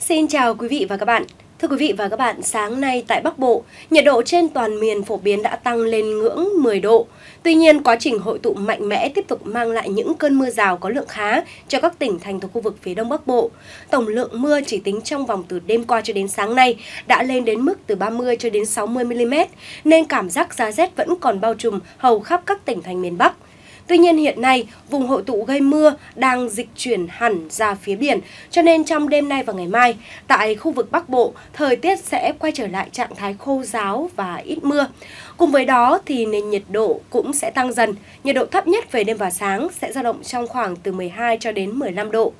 Xin chào quý vị và các bạn. Thưa quý vị và các bạn, sáng nay tại Bắc Bộ, nhiệt độ trên toàn miền phổ biến đã tăng lên ngưỡng 10 độ. Tuy nhiên, quá trình hội tụ mạnh mẽ tiếp tục mang lại những cơn mưa rào có lượng khá cho các tỉnh thành thuộc khu vực phía Đông Bắc Bộ. Tổng lượng mưa chỉ tính trong vòng từ đêm qua cho đến sáng nay đã lên đến mức từ 30 cho đến 60 mm, nên cảm giác giá rét vẫn còn bao trùm hầu khắp các tỉnh thành miền Bắc. Tuy nhiên hiện nay, vùng hội tụ gây mưa đang dịch chuyển hẳn ra phía biển, cho nên trong đêm nay và ngày mai, tại khu vực Bắc Bộ, thời tiết sẽ quay trở lại trạng thái khô giáo và ít mưa. Cùng với đó thì nền nhiệt độ cũng sẽ tăng dần, nhiệt độ thấp nhất về đêm và sáng sẽ dao động trong khoảng từ 12 cho đến 15 độ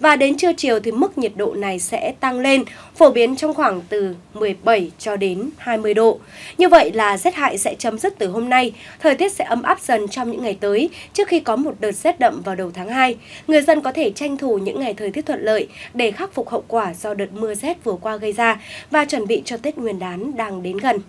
và đến trưa chiều thì mức nhiệt độ này sẽ tăng lên, phổ biến trong khoảng từ 17 cho đến 20 độ. Như vậy là rét hại sẽ chấm dứt từ hôm nay, thời tiết sẽ ấm áp dần trong những ngày tới trước khi có một đợt rét đậm vào đầu tháng 2. Người dân có thể tranh thủ những ngày thời tiết thuận lợi để khắc phục hậu quả do đợt mưa rét vừa qua gây ra và chuẩn bị cho Tết Nguyên đán đang đến gần.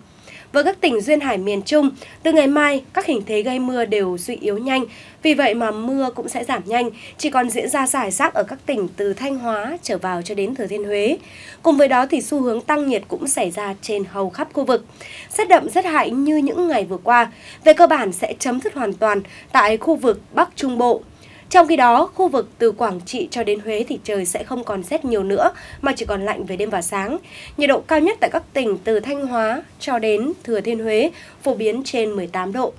Với các tỉnh duyên hải miền Trung, từ ngày mai, các hình thế gây mưa đều suy yếu nhanh, vì vậy mà mưa cũng sẽ giảm nhanh, chỉ còn diễn ra rải rác ở các tỉnh từ Thanh Hóa trở vào cho đến Thừa Thiên Huế. Cùng với đó thì xu hướng tăng nhiệt cũng xảy ra trên hầu khắp khu vực. Rét đậm rét hại như những ngày vừa qua, về cơ bản sẽ chấm dứt hoàn toàn tại khu vực Bắc Trung Bộ. Trong khi đó, khu vực từ Quảng Trị cho đến Huế thì trời sẽ không còn rét nhiều nữa mà chỉ còn lạnh về đêm và sáng. Nhiệt độ cao nhất tại các tỉnh từ Thanh Hóa cho đến Thừa Thiên Huế phổ biến trên 18 độ.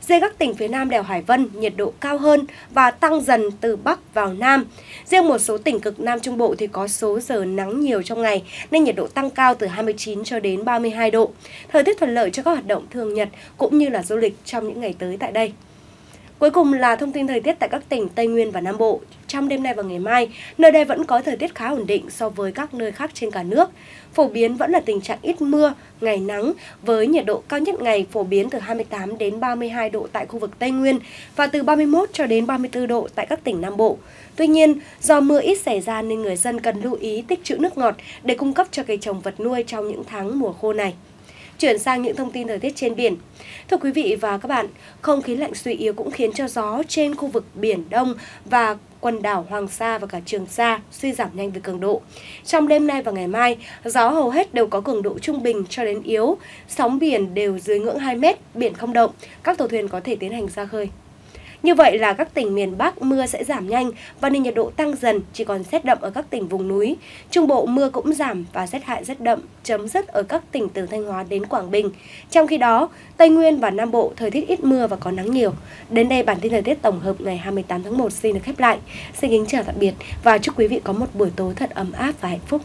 Riêng các tỉnh phía Nam đèo Hải Vân nhiệt độ cao hơn và tăng dần từ Bắc vào Nam. Riêng một số tỉnh cực Nam Trung Bộ thì có số giờ nắng nhiều trong ngày nên nhiệt độ tăng cao từ 29 cho đến 32 độ. Thời tiết thuận lợi cho các hoạt động thường nhật cũng như là du lịch trong những ngày tới tại đây. Cuối cùng là thông tin thời tiết tại các tỉnh Tây Nguyên và Nam Bộ. Trong đêm nay và ngày mai, nơi đây vẫn có thời tiết khá ổn định so với các nơi khác trên cả nước. Phổ biến vẫn là tình trạng ít mưa, ngày nắng với nhiệt độ cao nhất ngày phổ biến từ 28 đến 32 độ tại khu vực Tây Nguyên và từ 31 cho đến 34 độ tại các tỉnh Nam Bộ. Tuy nhiên, do mưa ít xảy ra nên người dân cần lưu ý tích trữ nước ngọt để cung cấp cho cây trồng vật nuôi trong những tháng mùa khô này. Chuyển sang những thông tin thời tiết trên biển. Thưa quý vị và các bạn, không khí lạnh suy yếu cũng khiến cho gió trên khu vực Biển Đông và quần đảo Hoàng Sa và cả Trường Sa suy giảm nhanh về cường độ. Trong đêm nay và ngày mai, gió hầu hết đều có cường độ trung bình cho đến yếu, sóng biển đều dưới ngưỡng 2 mét, biển không động, các tàu thuyền có thể tiến hành ra khơi. Như vậy là các tỉnh miền Bắc mưa sẽ giảm nhanh và nền nhiệt độ tăng dần, chỉ còn rét đậm ở các tỉnh vùng núi. Trung Bộ mưa cũng giảm và rét hại rét đậm chấm dứt ở các tỉnh từ Thanh Hóa đến Quảng Bình. Trong khi đó, Tây Nguyên và Nam Bộ thời tiết ít mưa và có nắng nhiều. Đến đây bản tin thời tiết tổng hợp ngày 28 tháng 1 xin được khép lại. Xin kính chào tạm biệt và chúc quý vị có một buổi tối thật ấm áp và hạnh phúc.